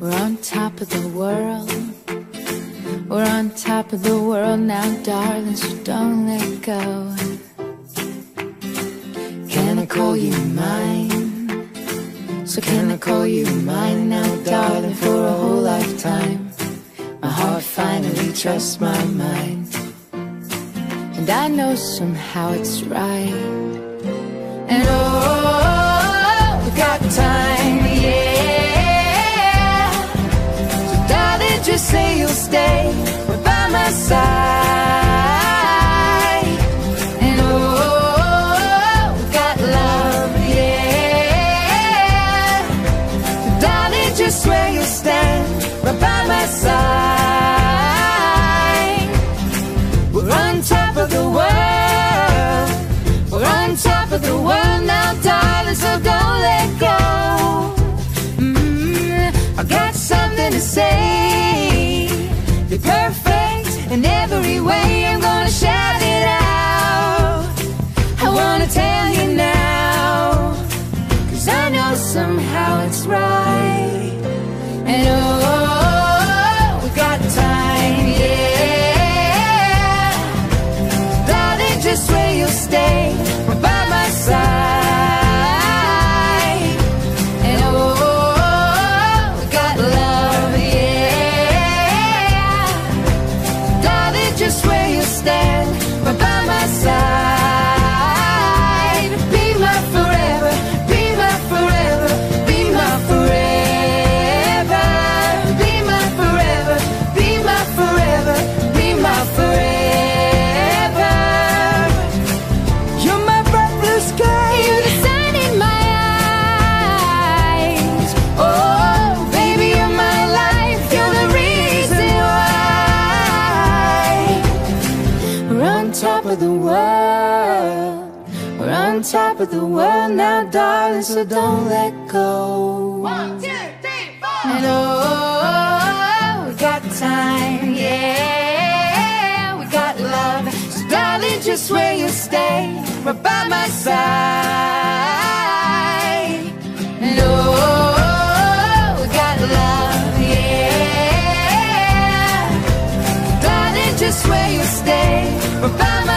We're on top of the world. We're on top of the world now, darling, so don't let go. Can I call you mine? So can I call you mine now, darling, for a whole lifetime? My heart finally trusts my mind. And I know somehow it's right. And oh, We're on top of the world. We're on top of the world now, darling, so don't let go. Mm, I got something to say. You're perfect in every way. I'm gonna shout it out. I wanna tell you now. Cause I know somehow it's right. World. We're on top of the world now, darling, so don't let go. One, two, three, four. And oh, we got time, yeah. We got love. So, darling, just where you stay, right by my side. And oh, we got love, yeah. Darling, just where you stay, right by my side.